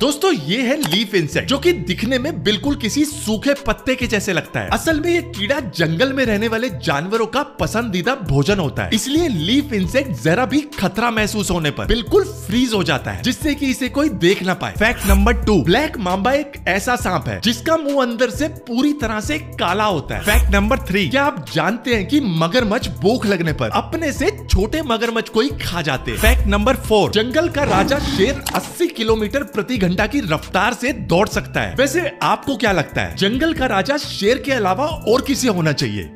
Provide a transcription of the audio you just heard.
दोस्तों, ये है लीफ इंसेक्ट, जो कि दिखने में बिल्कुल किसी सूखे पत्ते के जैसे लगता है। असल में ये कीड़ा जंगल में रहने वाले जानवरों का पसंदीदा भोजन होता है। इसलिए लीफ इंसेक्ट जरा भी खतरा महसूस होने पर बिल्कुल फ्रीज हो जाता है, जिससे कि इसे कोई देख ना पाए। Fact number two, black mamba एक ऐसा सांप है, जिसका मुँह अंदर से पूरी तरह से काला होता है। फैक्ट नंबर थ्री, क्या आप जानते हैं कि मगरमच्छ भूख लगने पर अपने से छोटे मगरमच्छ को ही खा जाते हैं? फैक्ट नंबर फोर, जंगल का राजा शेर 80 किलोमीटर प्रति घंटा की रफ्तार से दौड़ सकता है। वैसे आपको क्या लगता है? जंगल का राजा शेर के अलावा और किसे होना चाहिए?